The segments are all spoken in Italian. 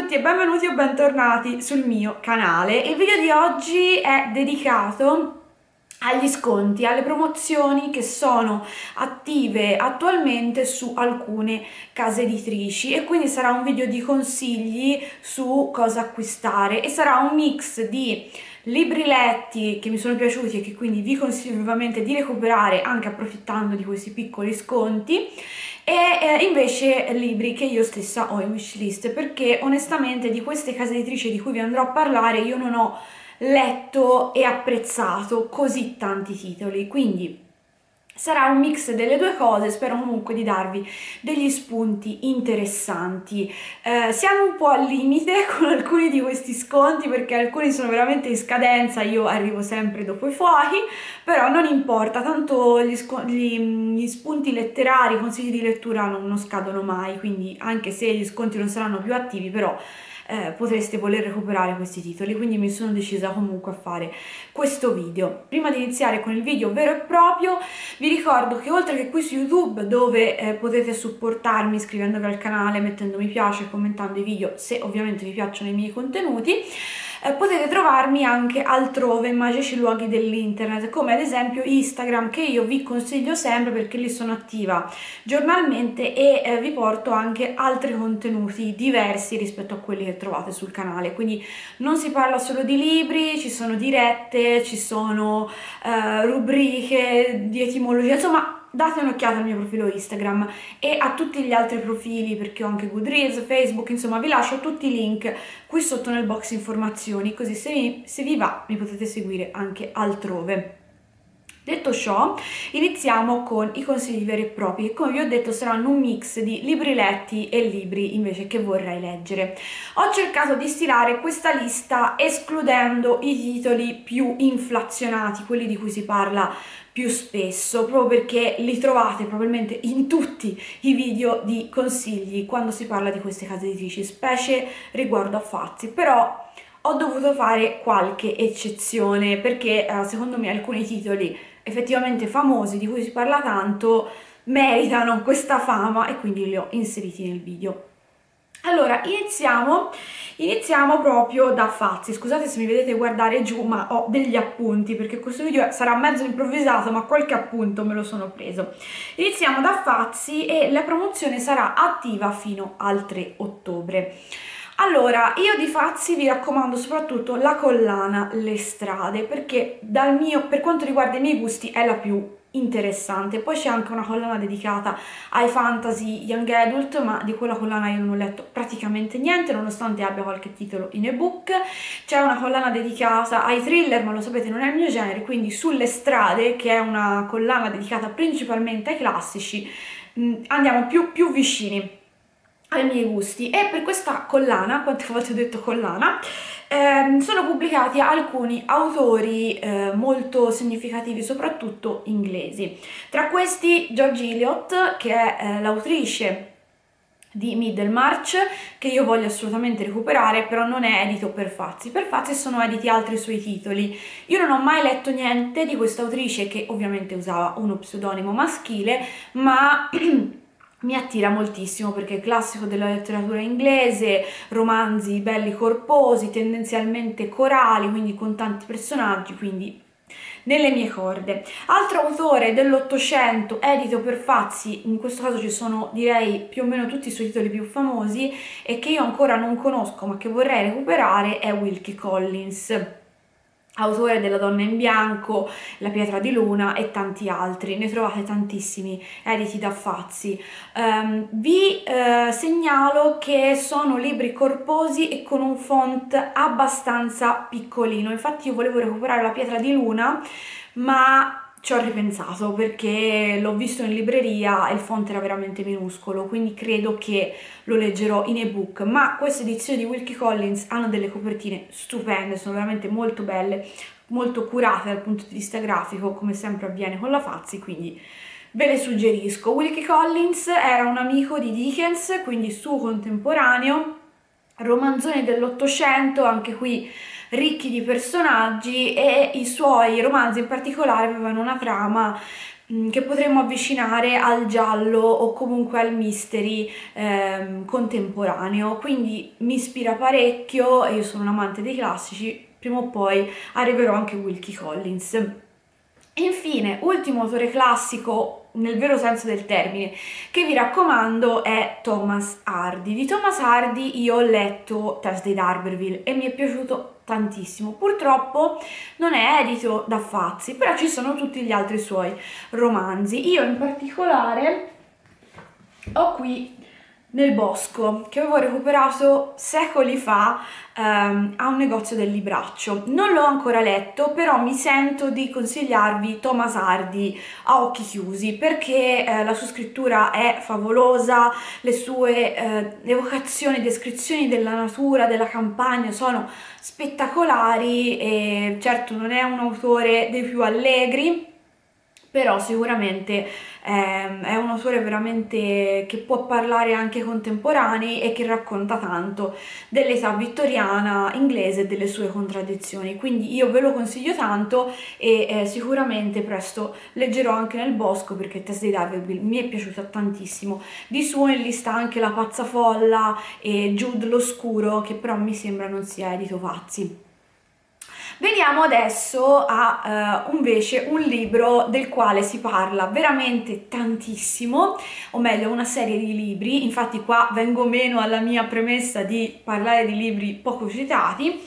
tutti e benvenuti o bentornati sul mio canale. Il video di oggi è dedicato agli sconti, alle promozioni che sono attive attualmente su alcune case editrici e quindi sarà un video di consigli su cosa acquistare e sarà un mix di libri letti che mi sono piaciuti e che quindi vi consiglio vivamente di recuperare anche approfittando di questi piccoli sconti e eh, invece libri che io stessa ho in wishlist perché onestamente di queste case editrici di cui vi andrò a parlare io non ho letto e apprezzato così tanti titoli, quindi sarà un mix delle due cose, spero comunque di darvi degli spunti interessanti. Eh, siamo un po' al limite con alcuni di questi sconti perché alcuni sono veramente in scadenza, io arrivo sempre dopo i fuochi, però non importa, tanto gli, gli, gli spunti letterari, i consigli di lettura non, non scadono mai, quindi anche se gli sconti non saranno più attivi, però eh, potreste voler recuperare questi titoli quindi mi sono decisa comunque a fare questo video. Prima di iniziare con il video vero e proprio vi ricordo che oltre che qui su youtube dove eh, potete supportarmi iscrivendovi al canale mettendo mi piace commentando i video se ovviamente vi piacciono i miei contenuti eh, potete trovarmi anche altrove in magici luoghi dell'internet come ad esempio Instagram che io vi consiglio sempre perché lì sono attiva giornalmente e eh, vi porto anche altri contenuti diversi rispetto a quelli che trovate sul canale. Quindi non si parla solo di libri ci sono dirette ci sono eh, rubriche di etimologia insomma date un'occhiata al mio profilo Instagram e a tutti gli altri profili perché ho anche Goodreads, Facebook, insomma vi lascio tutti i link qui sotto nel box informazioni così se, mi, se vi va mi potete seguire anche altrove. Detto ciò, iniziamo con i consigli veri e propri che come vi ho detto saranno un mix di libri letti e libri invece che vorrei leggere. Ho cercato di stilare questa lista escludendo i titoli più inflazionati, quelli di cui si parla più spesso, proprio perché li trovate probabilmente in tutti i video di consigli quando si parla di queste case editrici, specie riguardo a Fazzi, però ho dovuto fare qualche eccezione perché eh, secondo me alcuni titoli effettivamente famosi di cui si parla tanto meritano questa fama e quindi li ho inseriti nel video. Allora, iniziamo, iniziamo proprio da Fazzi, scusate se mi vedete guardare giù ma ho degli appunti perché questo video sarà mezzo improvvisato ma qualche appunto me lo sono preso. Iniziamo da Fazzi e la promozione sarà attiva fino al 3 ottobre. Allora, io di Fazzi vi raccomando soprattutto la collana Le Strade perché mio, per quanto riguarda i miei gusti è la più interessante. Poi c'è anche una collana dedicata ai fantasy young adult ma di quella collana io non ho letto praticamente niente nonostante abbia qualche titolo in ebook. C'è una collana dedicata ai thriller ma lo sapete non è il mio genere quindi sulle strade che è una collana dedicata principalmente ai classici andiamo più, più vicini ai miei gusti. E per questa collana, quante volte ho detto collana, ehm, sono pubblicati alcuni autori eh, molto significativi, soprattutto inglesi. Tra questi George Eliot, che è eh, l'autrice di Middlemarch che io voglio assolutamente recuperare però non è edito per Fazzi. Per Fazzi sono editi altri suoi titoli. Io non ho mai letto niente di questa autrice che ovviamente usava uno pseudonimo maschile ma mi attira moltissimo perché è classico della letteratura inglese, romanzi belli corposi, tendenzialmente corali, quindi con tanti personaggi, quindi nelle mie corde. Altro autore dell'Ottocento, edito per Fazzi, in questo caso ci sono direi più o meno tutti i suoi titoli più famosi e che io ancora non conosco ma che vorrei recuperare, è Wilkie Collins autore della donna in bianco, La pietra di luna e tanti altri, ne trovate tantissimi editi da Fazzi. Um, vi uh, segnalo che sono libri corposi e con un font abbastanza piccolino, infatti io volevo recuperare La pietra di luna ma ci ho ripensato perché l'ho visto in libreria e il font era veramente minuscolo, quindi credo che lo leggerò in ebook. Ma queste edizioni di Wilkie Collins hanno delle copertine stupende, sono veramente molto belle, molto curate dal punto di vista grafico, come sempre avviene con la Fazzi, quindi ve le suggerisco. Wilkie Collins era un amico di Dickens, quindi suo contemporaneo, romanzoni dell'Ottocento, anche qui ricchi di personaggi e i suoi romanzi in particolare avevano una trama che potremmo avvicinare al giallo o comunque al mystery ehm, contemporaneo, quindi mi ispira parecchio io sono un amante dei classici, prima o poi arriverò anche Wilkie Collins. Infine, ultimo autore classico nel vero senso del termine che vi raccomando è Thomas Hardy. Di Thomas Hardy io ho letto Thursday d'Arberville e mi è piaciuto tantissimo. Purtroppo non è edito da Fazzi, però ci sono tutti gli altri suoi romanzi. Io in particolare ho qui nel bosco che avevo recuperato secoli fa ehm, a un negozio del libraccio. Non l'ho ancora letto, però mi sento di consigliarvi Thomas Hardy a occhi chiusi perché eh, la sua scrittura è favolosa, le sue eh, evocazioni, descrizioni della natura, della campagna sono spettacolari e certo non è un autore dei più allegri però sicuramente eh, è un autore veramente che può parlare anche contemporanei e che racconta tanto dell'età vittoriana inglese e delle sue contraddizioni. Quindi io ve lo consiglio tanto e eh, sicuramente presto leggerò anche nel bosco perché Tess di Darville mi è piaciuta tantissimo. Di suo in lista anche La pazza folla e Jude l'oscuro che però mi sembra non sia edito pazzi Veniamo adesso a uh, invece un libro del quale si parla veramente tantissimo, o meglio una serie di libri, infatti qua vengo meno alla mia premessa di parlare di libri poco citati,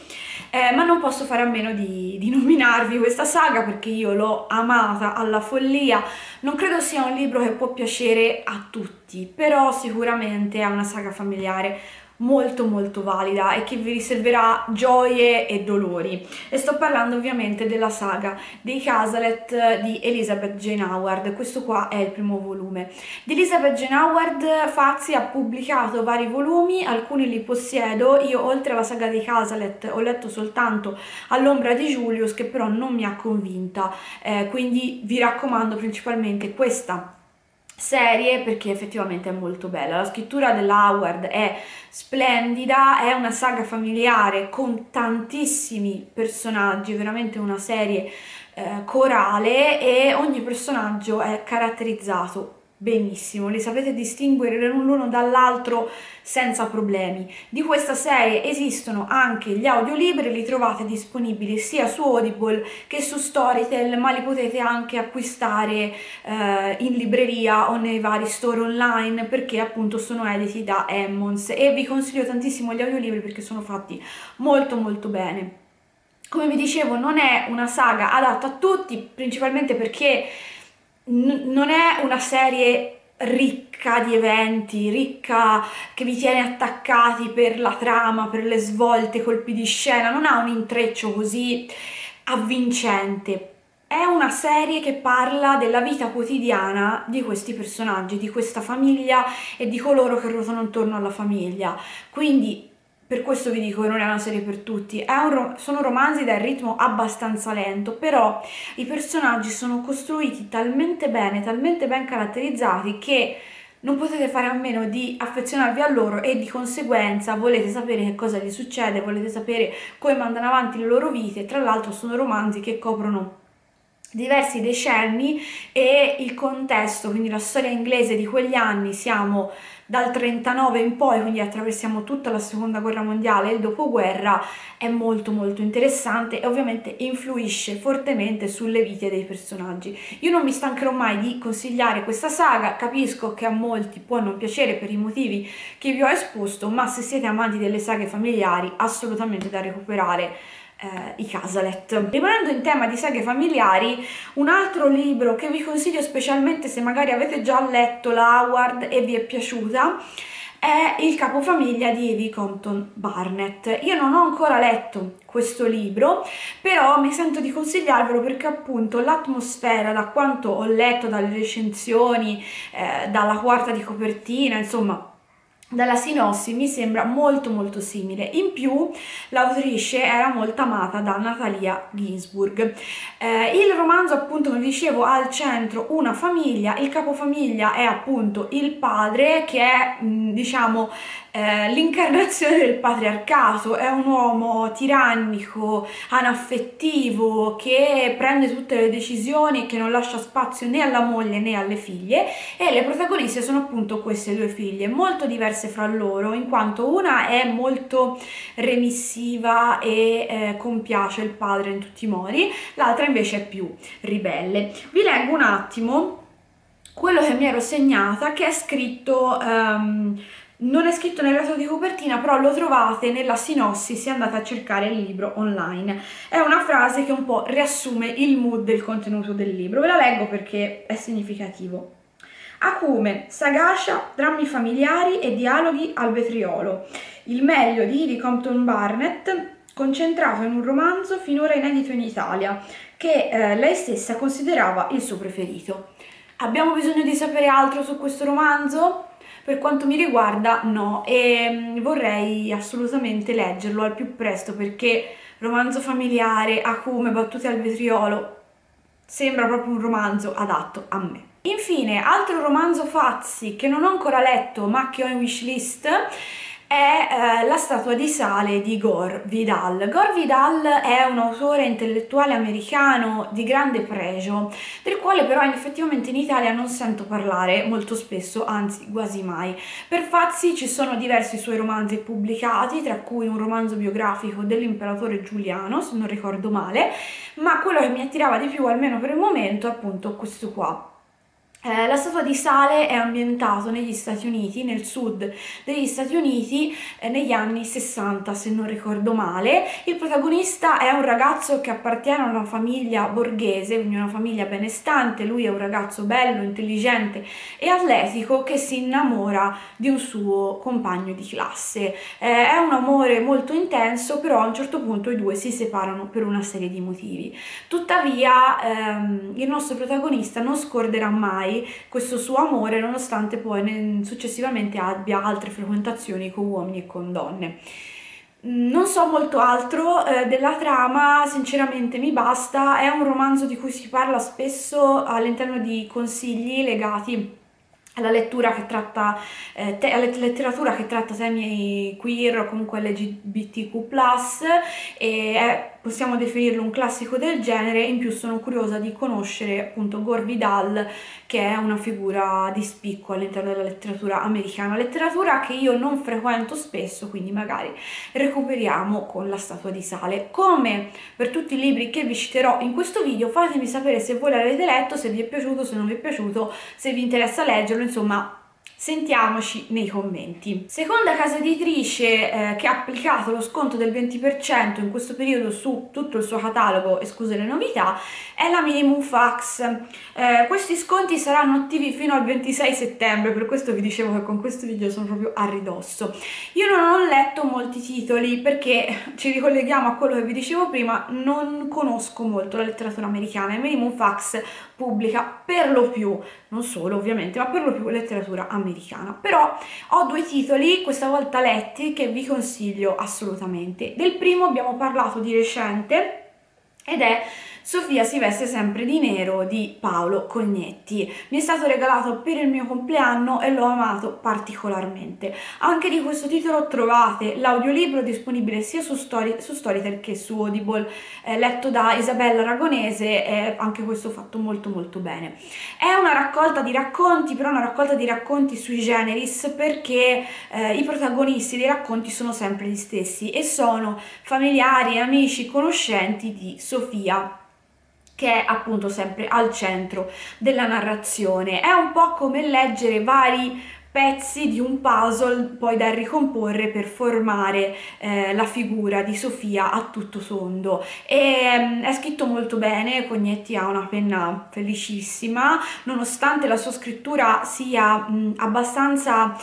eh, ma non posso fare a meno di, di, nominarvi questa saga perché io l'ho amata alla follia. Non credo sia un libro che può piacere a tutti, però sicuramente è una saga familiare molto molto valida e che vi riserverà gioie e dolori. E sto parlando ovviamente della saga dei Casalet di Elizabeth Jane Howard. Questo qua è il primo volume. Di Elizabeth Jane Howard Fazzi ha pubblicato vari volumi alcuni li possiedo. Io oltre alla saga dei Casalet ho letto soltanto all'ombra di Julius che però non mi ha convinta. Eh, quindi vi raccomando principalmente questa serie perché effettivamente è molto bella. La scrittura dell'Howard è splendida, è una saga familiare con tantissimi personaggi, veramente una serie eh, corale e ogni personaggio è caratterizzato benissimo, li sapete distinguere l'uno dall'altro senza problemi. Di questa serie esistono anche gli audiolibri, li trovate disponibili sia su Audible che su Storytel, ma li potete anche acquistare eh, in libreria o nei vari store online perché appunto sono editi da Emmons e vi consiglio tantissimo gli audiolibri perché sono fatti molto molto bene. Come vi dicevo non è una saga adatta a tutti, principalmente perché non è una serie ricca di eventi, ricca che vi tiene attaccati per la trama, per le svolte, colpi di scena, non ha un intreccio così avvincente. È una serie che parla della vita quotidiana di questi personaggi, di questa famiglia e di coloro che ruotano intorno alla famiglia. Quindi per questo vi dico che non è una serie per tutti, un sono romanzi dal ritmo abbastanza lento, però i personaggi sono costruiti talmente bene, talmente ben caratterizzati che non potete fare a meno di affezionarvi a loro e di conseguenza volete sapere che cosa gli succede, volete sapere come mandano avanti le loro vite, tra l'altro sono romanzi che coprono diversi decenni e il contesto, quindi la storia inglese di quegli anni, siamo dal 39 in poi, quindi attraversiamo tutta la seconda guerra mondiale e il dopoguerra, è molto molto interessante e ovviamente influisce fortemente sulle vite dei personaggi. Io non mi stancherò mai di consigliare questa saga, capisco che a molti può non piacere per i motivi che vi ho esposto, ma se siete amanti delle saghe familiari, assolutamente da recuperare eh, i Casalet. Rimanendo in tema di saghe familiari, un altro libro che vi consiglio specialmente se magari avete già letto la Howard e vi è piaciuta è Il capofamiglia di Evie Compton Barnett. Io non ho ancora letto questo libro, però mi sento di consigliarvelo perché appunto l'atmosfera, da quanto ho letto dalle recensioni, eh, dalla quarta di copertina, insomma, dalla sinossi mi sembra molto molto simile. In più l'autrice era molto amata da Natalia Ginsburg. Eh, il romanzo appunto come dicevo ha al centro una famiglia, il capofamiglia è appunto il padre che è diciamo eh, l'incarnazione del patriarcato, è un uomo tirannico, anaffettivo, che prende tutte le decisioni e che non lascia spazio né alla moglie né alle figlie e le protagoniste sono appunto queste due figlie, molto diverse fra loro, in quanto una è molto remissiva e eh, compiace il padre in tutti i modi, l'altra invece è più ribelle. Vi leggo un attimo quello che mi ero segnata che è scritto um, non è scritto nel resto di copertina, però lo trovate nella sinossi se andate a cercare il libro online. È una frase che un po' riassume il mood del contenuto del libro. Ve la leggo perché è significativo. Acume, sagacia, drammi familiari e dialoghi al vetriolo. Il meglio di Edie Compton Barnett concentrato in un romanzo finora inedito in Italia, che eh, lei stessa considerava il suo preferito. Abbiamo bisogno di sapere altro su questo romanzo? Per quanto mi riguarda no e mm, vorrei assolutamente leggerlo al più presto perché romanzo familiare, acume, battute al vetriolo, sembra proprio un romanzo adatto a me. Infine, altro romanzo Fazzi che non ho ancora letto ma che ho in wishlist è eh, la statua di sale di Gore Vidal. Gore Vidal è un autore intellettuale americano di grande pregio, del quale però effettivamente in Italia non sento parlare molto spesso, anzi quasi mai. Per Fazzi ci sono diversi suoi romanzi pubblicati, tra cui un romanzo biografico dell'imperatore Giuliano, se non ricordo male, ma quello che mi attirava di più, almeno per il momento, è appunto questo qua, eh, la statua di sale è ambientato negli Stati Uniti, nel sud degli Stati Uniti, eh, negli anni 60 se non ricordo male. Il protagonista è un ragazzo che appartiene a una famiglia borghese, quindi una famiglia benestante, lui è un ragazzo bello, intelligente e atletico che si innamora di un suo compagno di classe. Eh, è un amore molto intenso, però a un certo punto i due si separano per una serie di motivi. Tuttavia ehm, il nostro protagonista non scorderà mai questo suo amore nonostante poi successivamente abbia altre frequentazioni con uomini e con donne. Mm, non so molto altro eh, della trama, sinceramente mi basta, è un romanzo di cui si parla spesso all'interno di consigli legati alla lettura che tratta, eh, alla letteratura che tratta temi queer o comunque LGBTQ+, e è possiamo definirlo un classico del genere, in più sono curiosa di conoscere appunto Gore Vidal che è una figura di spicco all'interno della letteratura americana, letteratura che io non frequento spesso, quindi magari recuperiamo con la statua di sale. Come per tutti i libri che vi citerò in questo video, fatemi sapere se voi l'avete letto, se vi è piaciuto, se non vi è piaciuto, se vi interessa leggerlo, insomma Sentiamoci nei commenti. Seconda casa editrice eh, che ha applicato lo sconto del 20% in questo periodo su tutto il suo catalogo, escluse le novità, è la Minimum Fax. Eh, questi sconti saranno attivi fino al 26 settembre, per questo vi dicevo che con questo video sono proprio a ridosso. Io non ho letto molti titoli perché ci ricolleghiamo a quello che vi dicevo prima, non conosco molto la letteratura americana e Minimum Fax pubblica per lo più, non solo ovviamente, ma per lo più letteratura americana. Però ho due titoli, questa volta letti, che vi consiglio assolutamente. Del primo abbiamo parlato di recente ed è Sofia si veste sempre di nero di Paolo Cognetti. Mi è stato regalato per il mio compleanno e l'ho amato particolarmente. Anche di questo titolo trovate l'audiolibro disponibile sia su, Story, su Storytel che su Audible, eh, letto da Isabella Aragonese e anche questo fatto molto molto bene. È una raccolta di racconti, però una raccolta di racconti sui generis perché eh, i protagonisti dei racconti sono sempre gli stessi e sono familiari, amici, conoscenti di Sofia che è appunto sempre al centro della narrazione. È un po' come leggere vari pezzi di un puzzle poi da ricomporre per formare eh, la figura di Sofia a tutto tondo e um, è scritto molto bene Cognetti ha una penna felicissima nonostante la sua scrittura sia mh, abbastanza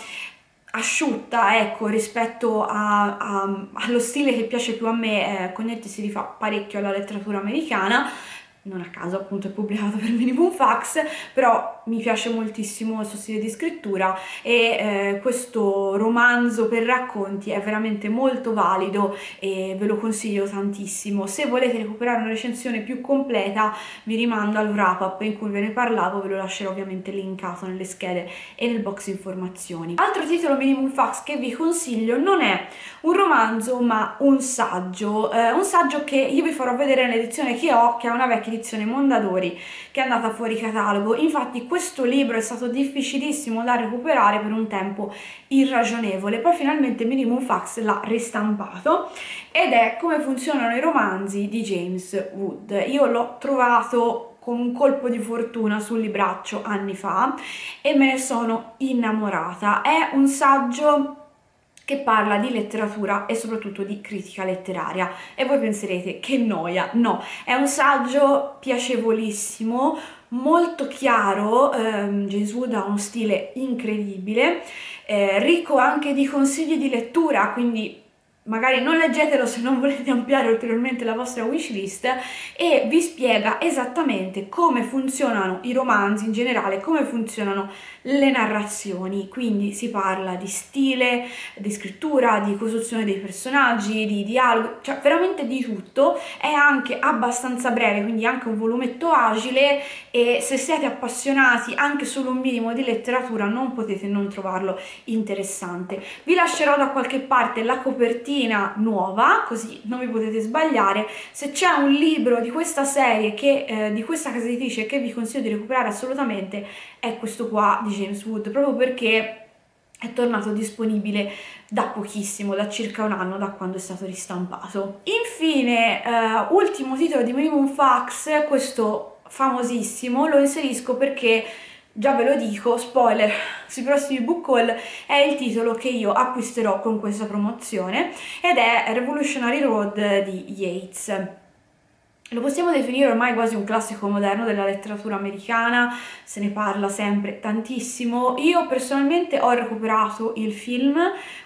asciutta ecco rispetto a, a, allo stile che piace più a me eh, Cognetti si rifà parecchio alla letteratura americana non a caso appunto è pubblicato per Minimum Fax, però mi piace moltissimo il suo stile di scrittura e eh, questo romanzo per racconti è veramente molto valido e ve lo consiglio tantissimo. Se volete recuperare una recensione più completa vi rimando al wrap up in cui ve ne parlavo, ve lo lascerò ovviamente linkato nelle schede e nel box informazioni. Altro titolo Minimum Fax che vi consiglio non è un romanzo ma un saggio, eh, un saggio che io vi farò vedere nell'edizione che ho, che è una vecchia edizione Mondadori che è andata fuori catalogo. Infatti questo libro è stato difficilissimo da recuperare per un tempo irragionevole, poi finalmente Minimum Fax l'ha ristampato ed è come funzionano i romanzi di James Wood. Io l'ho trovato con un colpo di fortuna sul libraccio anni fa e me ne sono innamorata. È un saggio che parla di letteratura e soprattutto di critica letteraria. E voi penserete che noia, no, è un saggio piacevolissimo, molto chiaro, ehm, Wood ha uno stile incredibile, eh, ricco anche di consigli di lettura, quindi magari non leggetelo se non volete ampliare ulteriormente la vostra wishlist e vi spiega esattamente come funzionano i romanzi in generale, come funzionano le narrazioni, quindi si parla di stile, di scrittura, di costruzione dei personaggi, di dialogo, cioè veramente di tutto, è anche abbastanza breve, quindi anche un volumetto agile e se siete appassionati anche solo un minimo di letteratura non potete non trovarlo interessante. Vi lascerò da qualche parte la copertina nuova, così non vi potete sbagliare. Se c'è un libro di questa serie, che, eh, di questa casa editrice che vi consiglio di recuperare assolutamente, è questo qua di James Wood, proprio perché è tornato disponibile da pochissimo, da circa un anno da quando è stato ristampato. Infine, uh, ultimo titolo di Minimum Fax, questo famosissimo, lo inserisco perché già ve lo dico, spoiler, sui prossimi book haul è il titolo che io acquisterò con questa promozione ed è Revolutionary Road di Yates. Lo possiamo definire ormai quasi un classico moderno della letteratura americana, se ne parla sempre tantissimo. Io personalmente ho recuperato il film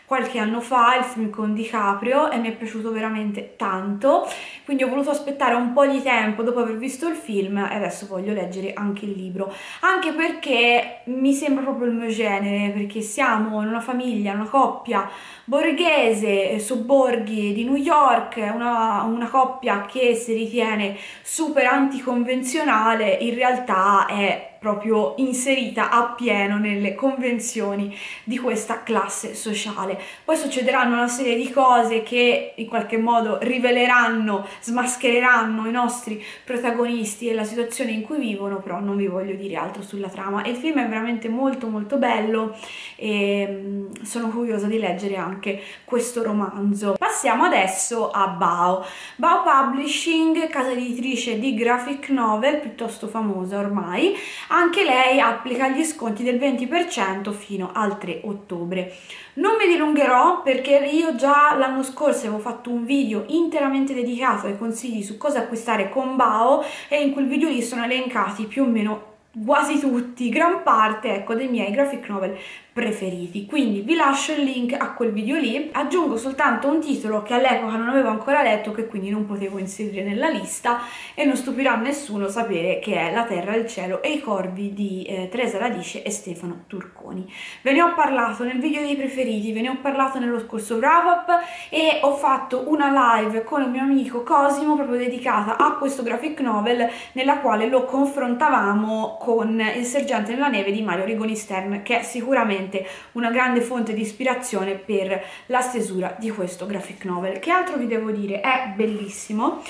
qualche anno fa, il film con DiCaprio, e mi è piaciuto veramente tanto, quindi ho voluto aspettare un po' di tempo dopo aver visto il film e adesso voglio leggere anche il libro, anche perché mi sembra proprio il mio genere, perché siamo in una famiglia, una coppia borghese, sobborghi di New York, una, una coppia che si ritiene super anticonvenzionale, in realtà è proprio inserita appieno nelle convenzioni di questa classe sociale. Poi succederanno una serie di cose che in qualche modo riveleranno, smaschereranno i nostri protagonisti e la situazione in cui vivono, però non vi voglio dire altro sulla trama. Il film è veramente molto molto bello e mm, sono curiosa di leggere anche questo romanzo. Passiamo adesso a Bao. Bao Publishing, casa editrice di graphic novel piuttosto famosa ormai, anche lei applica gli sconti del 20% fino al 3 ottobre. Non mi dilungherò perché io già l'anno scorso avevo fatto un video interamente dedicato ai consigli su cosa acquistare con Bao e in quel video lì sono elencati più o meno quasi tutti, gran parte ecco, dei miei graphic novel preferiti. Quindi vi lascio il link a quel video lì. Aggiungo soltanto un titolo che all'epoca non avevo ancora letto che quindi non potevo inserire nella lista e non stupirà nessuno sapere che è La terra, il cielo e i corvi di eh, Teresa Radice e Stefano Turconi. Ve ne ho parlato nel video dei preferiti ve ne ho parlato nello scorso wrap up e ho fatto una live con il mio amico Cosimo proprio dedicata a questo graphic novel nella quale lo confrontavamo con Il sergente nella neve di Mario Rigoni Stern che è sicuramente sicuramente una grande fonte di ispirazione per la stesura di questo graphic novel. Che altro vi devo dire? È bellissimo,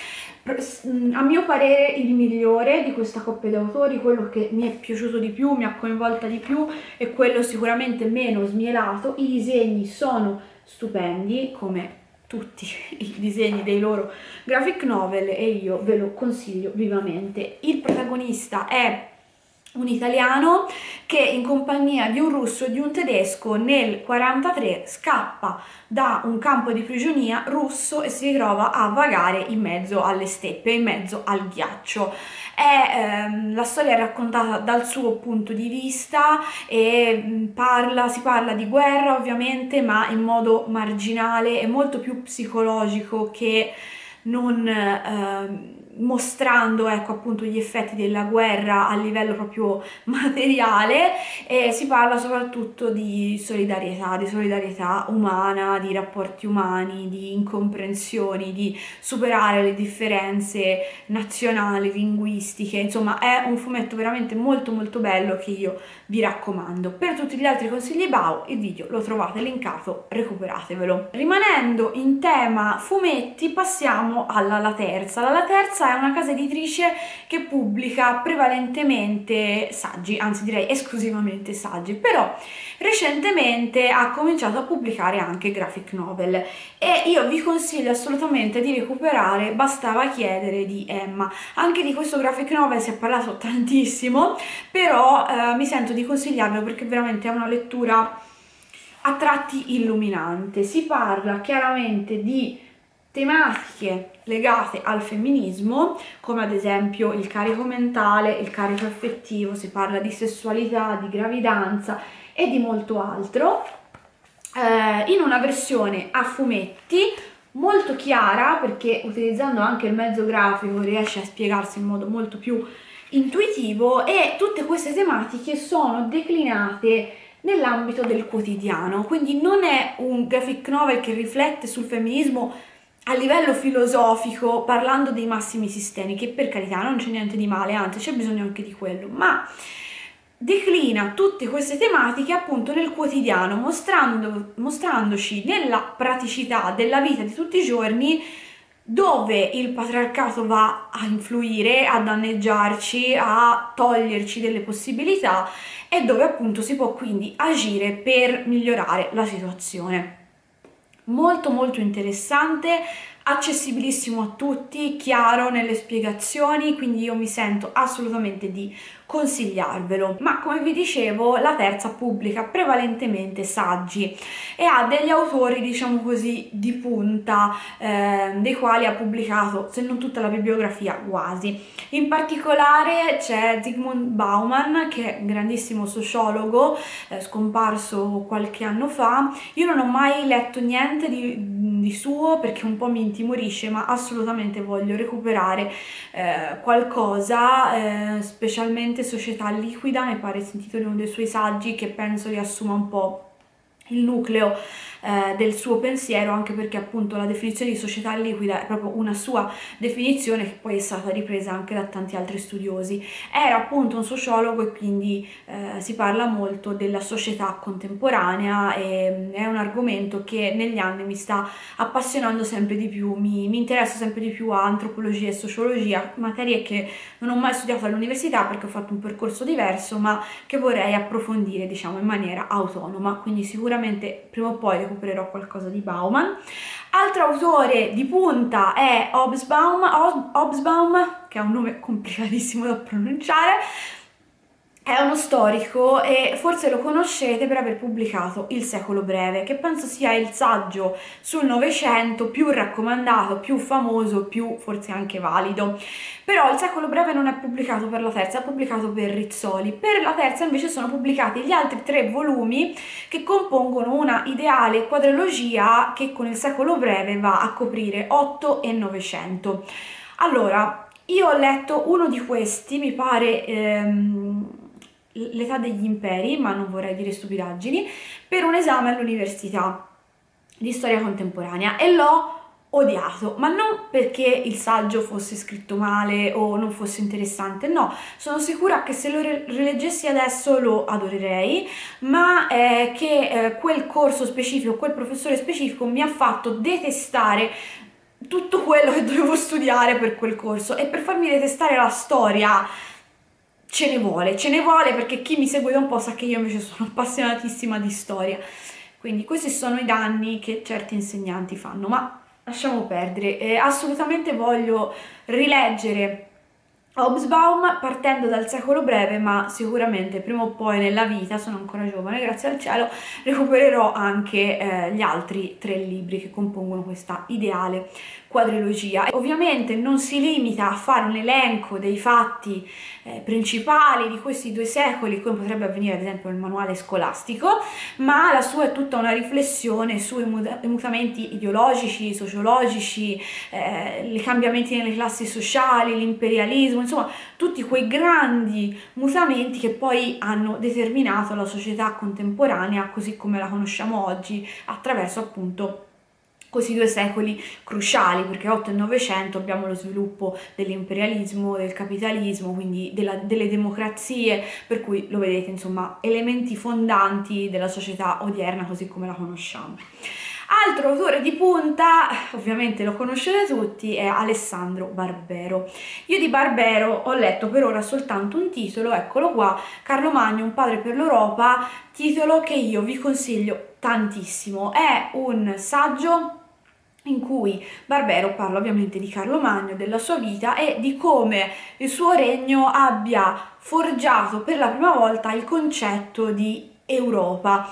a mio parere il migliore di questa coppia di autori, quello che mi è piaciuto di più, mi ha coinvolta di più e quello sicuramente meno smielato. I disegni sono stupendi, come tutti i disegni dei loro graphic novel e io ve lo consiglio vivamente. Il protagonista è un italiano che in compagnia di un russo e di un tedesco nel 43 scappa da un campo di prigionia russo e si ritrova a vagare in mezzo alle steppe, in mezzo al ghiaccio. È, ehm, la storia è raccontata dal suo punto di vista e mm, parla, si parla di guerra ovviamente ma in modo marginale e molto più psicologico che non... Ehm, mostrando ecco appunto gli effetti della guerra a livello proprio materiale e si parla soprattutto di solidarietà, di solidarietà umana, di rapporti umani, di incomprensioni, di superare le differenze nazionali, linguistiche, insomma è un fumetto veramente molto molto bello che io vi raccomando. Per tutti gli altri consigli Bao il video lo trovate linkato, recuperatevelo. Rimanendo in tema fumetti passiamo alla La Terza. La, La Terza è una casa editrice che pubblica prevalentemente saggi, anzi direi esclusivamente saggi, però recentemente ha cominciato a pubblicare anche graphic novel e io vi consiglio assolutamente di recuperare Bastava chiedere di Emma. Anche di questo graphic novel si è parlato tantissimo, però eh, mi sento di consigliarvelo perché veramente è una lettura a tratti illuminante. Si parla chiaramente di tematiche legate al femminismo, come ad esempio il carico mentale, il carico affettivo, si parla di sessualità, di gravidanza e di molto altro, eh, in una versione a fumetti molto chiara perché utilizzando anche il mezzo grafico riesce a spiegarsi in modo molto più intuitivo e tutte queste tematiche sono declinate nell'ambito del quotidiano, quindi non è un graphic novel che riflette sul femminismo a livello filosofico parlando dei massimi sistemi, che per carità non c'è niente di male, anzi c'è bisogno anche di quello, ma declina tutte queste tematiche appunto nel quotidiano, mostrando, mostrandoci nella praticità della vita di tutti i giorni dove il patriarcato va a influire, a danneggiarci, a toglierci delle possibilità e dove appunto si può quindi agire per migliorare la situazione. Molto molto interessante, accessibilissimo a tutti, chiaro nelle spiegazioni, quindi io mi sento assolutamente di consigliarvelo. Ma come vi dicevo, la terza pubblica prevalentemente saggi e ha degli autori, diciamo così, di punta, eh, dei quali ha pubblicato, se non tutta la bibliografia, quasi. In particolare c'è Zygmunt Bauman, che è un grandissimo sociologo, eh, scomparso qualche anno fa. Io non ho mai letto niente di, di suo perché un po' mi intimorisce, ma assolutamente voglio recuperare eh, qualcosa, eh, specialmente Società Liquida, mi pare si intitoli uno dei suoi saggi che penso riassuma un po' il nucleo eh, del suo pensiero anche perché appunto la definizione di società liquida è proprio una sua definizione che poi è stata ripresa anche da tanti altri studiosi. Era appunto un sociologo e quindi eh, si parla molto della società contemporanea e mm, è un argomento che negli anni mi sta appassionando sempre di più, mi, mi interessa sempre di più a antropologia e sociologia, materie che non ho mai studiato all'università perché ho fatto un percorso diverso ma che vorrei approfondire diciamo in maniera autonoma, quindi sicuramente prima o poi recupererò qualcosa di Bauman. Altro autore di punta è Hobsbawm, Hobsbawm che ha un nome complicatissimo da pronunciare, è uno storico e forse lo conoscete per aver pubblicato Il secolo breve, che penso sia il saggio sul Novecento più raccomandato, più famoso, più forse anche valido. Però Il secolo breve non è pubblicato per la terza, è pubblicato per Rizzoli. Per la terza invece sono pubblicati gli altri tre volumi che compongono una ideale quadrilogia che con Il secolo breve va a coprire 8 e 900. Allora, io ho letto uno di questi, mi pare... Ehm, l'età degli imperi, ma non vorrei dire stupidaggini, per un esame all'università di storia contemporanea. E l'ho odiato, ma non perché il saggio fosse scritto male o non fosse interessante, no, sono sicura che se lo rileggessi adesso lo adorerei, ma eh, che eh, quel corso specifico, quel professore specifico mi ha fatto detestare tutto quello che dovevo studiare per quel corso. E per farmi detestare la storia ce ne vuole, ce ne vuole perché chi mi segue da un po' sa che io invece sono appassionatissima di storia. Quindi questi sono i danni che certi insegnanti fanno, ma lasciamo perdere. Eh, assolutamente voglio rileggere Hobsbawm partendo dal secolo breve ma sicuramente prima o poi nella vita, sono ancora giovane grazie al cielo, recupererò anche eh, gli altri tre libri che compongono questa ideale quadrilogia. Ovviamente non si limita a fare un elenco dei fatti eh, principali di questi due secoli, come potrebbe avvenire ad esempio nel manuale scolastico, ma la sua è tutta una riflessione sui mutamenti ideologici, sociologici, eh, i cambiamenti nelle classi sociali, l'imperialismo, insomma tutti quei grandi mutamenti che poi hanno determinato la società contemporanea così come la conosciamo oggi attraverso appunto questi due secoli cruciali, perché 8 e 900 abbiamo lo sviluppo dell'imperialismo, del capitalismo, quindi della, delle democrazie, per cui lo vedete, insomma, elementi fondanti della società odierna così come la conosciamo. Altro autore di punta, ovviamente lo conoscete tutti, è Alessandro Barbero. Io di Barbero ho letto per ora soltanto un titolo, eccolo qua, Carlo Magno, un padre per l'Europa, titolo che io vi consiglio tantissimo. È un saggio in cui Barbero parla ovviamente di Carlo Magno, della sua vita e di come il suo regno abbia forgiato per la prima volta il concetto di Europa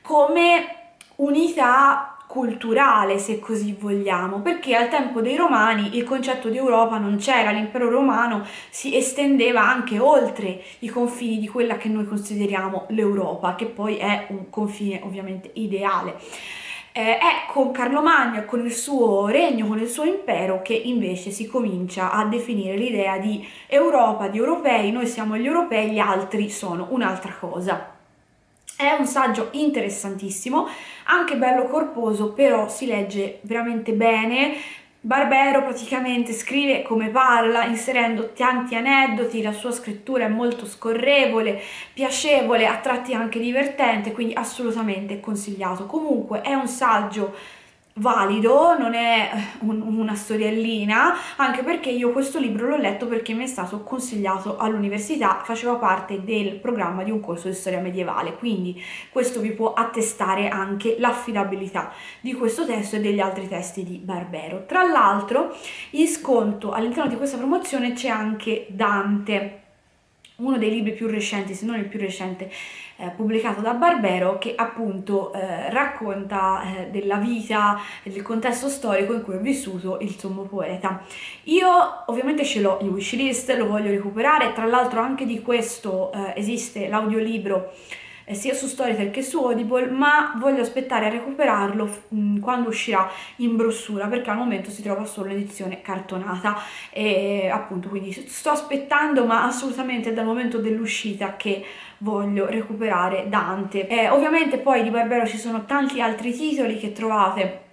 come unità culturale, se così vogliamo, perché al tempo dei Romani il concetto di Europa non c'era, l'impero romano si estendeva anche oltre i confini di quella che noi consideriamo l'Europa, che poi è un confine ovviamente ideale eh, è con Carlo Magno, con il suo regno, con il suo impero che invece si comincia a definire l'idea di Europa, di europei, noi siamo gli europei, gli altri sono un'altra cosa. È un saggio interessantissimo, anche bello corposo, però si legge veramente bene, Barbero praticamente scrive come parla, inserendo tanti aneddoti, la sua scrittura è molto scorrevole, piacevole, a tratti anche divertente, quindi assolutamente consigliato. Comunque è un saggio valido, non è un, una storiellina, anche perché io questo libro l'ho letto perché mi è stato consigliato all'università, faceva parte del programma di un corso di storia medievale, quindi questo vi può attestare anche l'affidabilità di questo testo e degli altri testi di Barbero. Tra l'altro in sconto all'interno di questa promozione c'è anche Dante, uno dei libri più recenti, se non il più recente, eh, pubblicato da Barbero, che appunto eh, racconta eh, della vita e del contesto storico in cui è vissuto il sommo poeta. Io ovviamente ce l'ho in wishlist, lo voglio recuperare, tra l'altro anche di questo eh, esiste l'audiolibro eh, sia su Storytel che su Audible, ma voglio aspettare a recuperarlo mm, quando uscirà in brossura, perché al momento si trova solo l'edizione cartonata e appunto quindi sto aspettando, ma assolutamente dal momento dell'uscita che voglio recuperare Dante. Eh, ovviamente poi di Barbero ci sono tanti altri titoli che trovate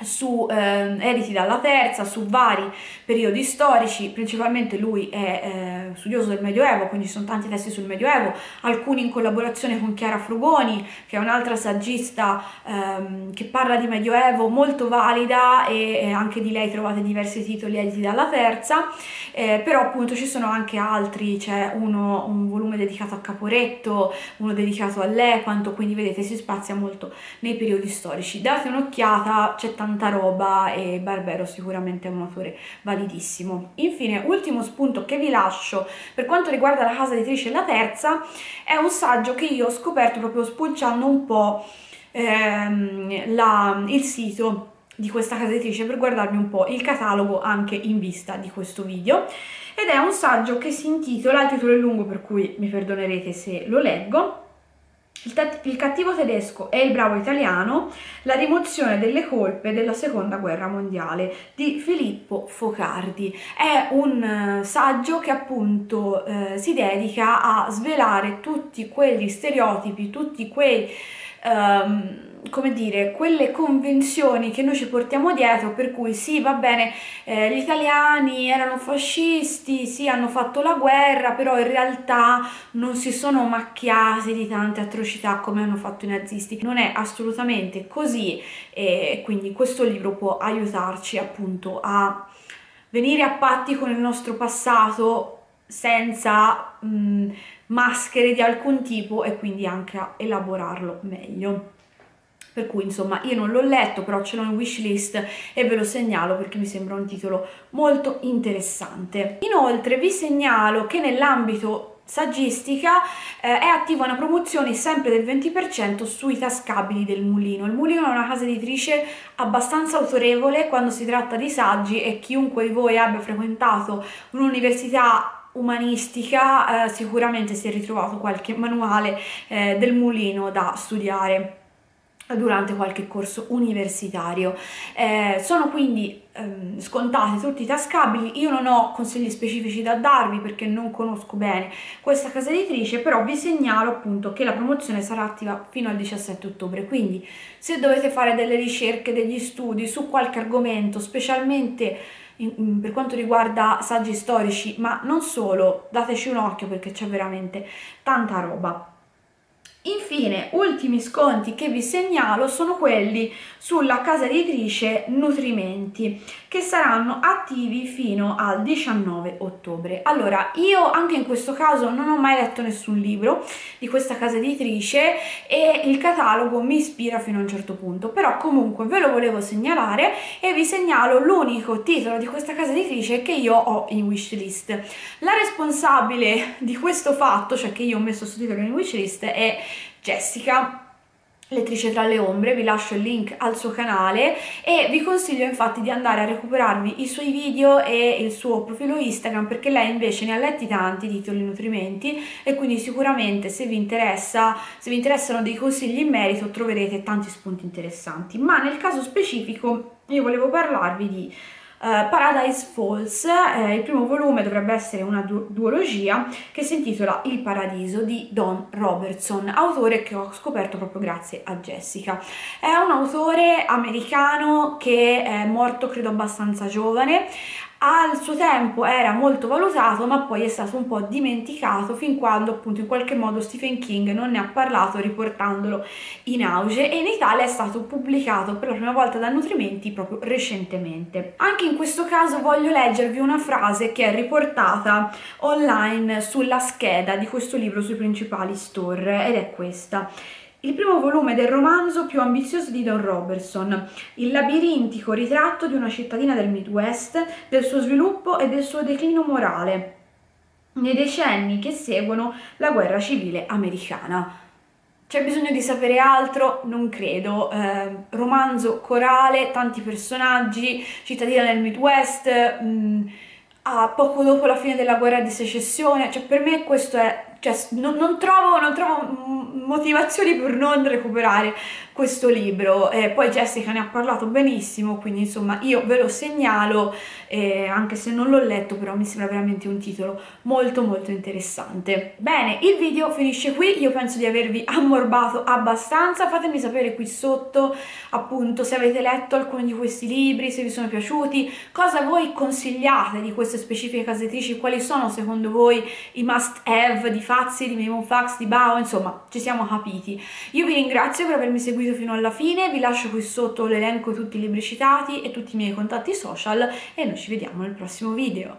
su eh, editi dalla terza, su vari periodi storici, principalmente lui è eh, studioso del Medioevo, quindi ci sono tanti testi sul Medioevo, alcuni in collaborazione con Chiara Frugoni, che è un'altra saggista ehm, che parla di Medioevo molto valida e, e, anche di lei trovate diversi titoli editi dalla terza, eh, però appunto ci sono anche altri, c'è uno, un volume dedicato a Caporetto, uno dedicato all'Equanto, quindi vedete si spazia molto nei periodi storici. Date un'occhiata, c'è tanto tanta roba e Barbero sicuramente è un autore validissimo. Infine, ultimo spunto che vi lascio per quanto riguarda la casa editrice La Terza, è un saggio che io ho scoperto proprio spulciando un po' ehm, la, il sito di questa casa editrice per guardarmi un po' il catalogo anche in vista di questo video ed è un saggio che si intitola, il titolo è lungo per cui mi perdonerete se lo leggo, il, cattivo tedesco e il bravo italiano, la rimozione delle colpe della seconda guerra mondiale di Filippo Focardi. È un eh, saggio che appunto eh, si dedica a svelare tutti quegli stereotipi, tutti quei... Um, come dire, quelle convenzioni che noi ci portiamo dietro, per cui sì, va bene, eh, gli italiani erano fascisti, sì, hanno fatto la guerra, però in realtà non si sono macchiati di tante atrocità come hanno fatto i nazisti. Non è assolutamente così e quindi questo libro può aiutarci appunto a venire a patti con il nostro passato senza mh, maschere di alcun tipo e quindi anche a elaborarlo meglio. Per cui insomma io non l'ho letto però ce l'ho in wishlist e ve lo segnalo perché mi sembra un titolo molto interessante. Inoltre vi segnalo che nell'ambito saggistica eh, è attiva una promozione sempre del 20% sui tascabili del Mulino. Il Mulino è una casa editrice abbastanza autorevole quando si tratta di saggi e chiunque di voi abbia frequentato un'università umanistica eh, sicuramente si è ritrovato qualche manuale eh, del mulino da studiare durante qualche corso universitario. Eh, sono quindi ehm, scontati tutti i tascabili, io non ho consigli specifici da darvi perché non conosco bene questa casa editrice, però vi segnalo appunto che la promozione sarà attiva fino al 17 ottobre, quindi se dovete fare delle ricerche, degli studi su qualche argomento, specialmente in, per quanto riguarda saggi storici, ma non solo, dateci un occhio perché c'è veramente tanta roba. Infine, ultimi sconti che vi segnalo sono quelli sulla casa editrice Nutrimenti che saranno attivi fino al 19 ottobre. Allora, io anche in questo caso non ho mai letto nessun libro di questa casa editrice e il catalogo mi ispira fino a un certo punto, però comunque ve lo volevo segnalare e vi segnalo l'unico titolo di questa casa editrice che io ho in wishlist. La responsabile di questo fatto, cioè che io ho messo questo titolo in wishlist, è Jessica lettrice tra le ombre, vi lascio il link al suo canale e vi consiglio infatti di andare a recuperarvi i suoi video e il suo profilo Instagram perché lei invece ne ha letti tanti titoli nutrimenti e quindi sicuramente se vi interessa, se vi interessano dei consigli in merito troverete tanti spunti interessanti. Ma nel caso specifico io volevo parlarvi di Uh, Paradise Falls, eh, il primo volume dovrebbe essere una du duologia che si intitola Il Paradiso di Don Robertson, autore che ho scoperto proprio grazie a Jessica. È un autore americano che è morto credo abbastanza giovane, al suo tempo era molto valutato ma poi è stato un po' dimenticato fin quando appunto in qualche modo Stephen King non ne ha parlato riportandolo in auge e in Italia è stato pubblicato per la prima volta da Nutrimenti proprio recentemente. Anche in questo caso voglio leggervi una frase che è riportata online sulla scheda di questo libro sui principali store ed è questa il primo volume del romanzo più ambizioso di Don Robertson, il labirintico ritratto di una cittadina del Midwest, del suo sviluppo e del suo declino morale nei decenni che seguono la guerra civile americana. C'è bisogno di sapere altro? Non credo. Eh, romanzo corale, tanti personaggi, cittadina del Midwest, mh, mm, a poco dopo la fine della guerra di secessione, cioè per me questo è cioè, non, non, trovo, non, trovo, motivazioni per non recuperare questo libro. Eh, poi Jessica ne ha parlato benissimo, quindi insomma io ve lo segnalo, eh, anche se non l'ho letto, però mi sembra veramente un titolo molto molto interessante. Bene, il video finisce qui, io penso di avervi ammorbato abbastanza, fatemi sapere qui sotto appunto se avete letto alcuni di questi libri, se vi sono piaciuti, cosa voi consigliate di queste specifiche casettrici, quali sono secondo voi i must have di Fazzi, di Memo Fax, di Bao, insomma ci siamo capiti. Io vi ringrazio per avermi seguito fino alla fine, vi lascio qui sotto l'elenco di tutti i libri citati e tutti i miei contatti social e noi ci vediamo nel prossimo video.